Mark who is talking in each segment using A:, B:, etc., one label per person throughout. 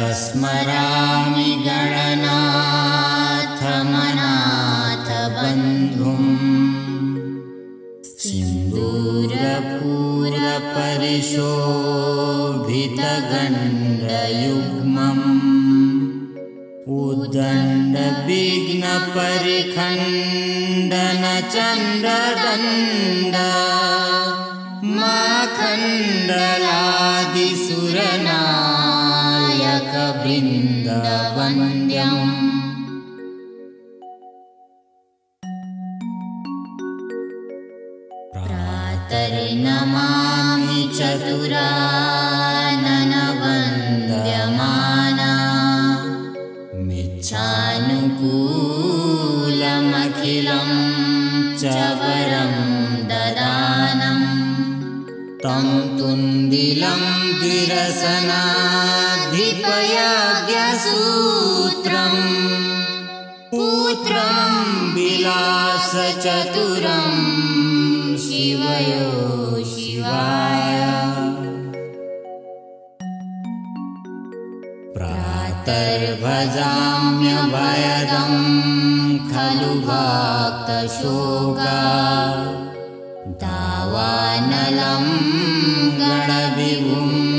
A: स्मरामि गणनाथमनाथ बन्धुम्। सिन्दूरपूरपरिशोभितगण्डयुग्मम्। उद्दण्डविघ्नपरिखण्डनचण्डदण्ड माखण्डलादिसुरनायकबृन्दवन्द्यम् प्रातर्नमामि चतुराननवन्द्यमाना। मिच्छानुकूलमखिलं च वरं ददानम् तं तुन्दिलं द्विरसनाधिपयाज्ञसूत्रम् पुत्रं विलासचतुरं शिवयो शिवाय। प्रातर्भजाम्यभयदं खलु भक्तशोका। दावानलं गणविभुं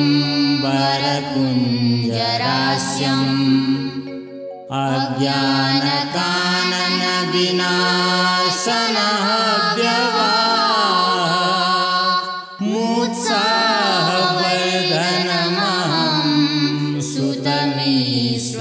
A: अज्ञानकान विनाशनव्यवा मुत्सा वर्धनमा सुतमीश्वरस्य